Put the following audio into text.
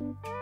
Bye.